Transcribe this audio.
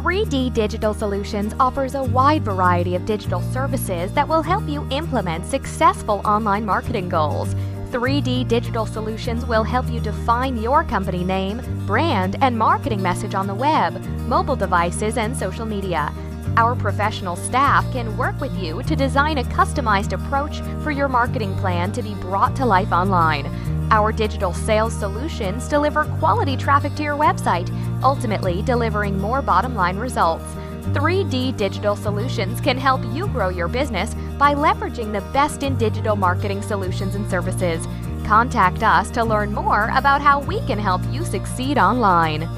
3D Digital Solutions offers a wide variety of digital services that will help you implement successful online marketing goals. 3D Digital Solutions will help you define your company name, brand, and marketing message on the web, mobile devices, and social media. Our professional staff can work with you to design a customized approach for your marketing plan to be brought to life online. Our digital sales solutions deliver quality traffic to your website, ultimately delivering more bottom line results. 3D Digital Solutions can help you grow your business by leveraging the best in digital marketing solutions and services. Contact us to learn more about how we can help you succeed online.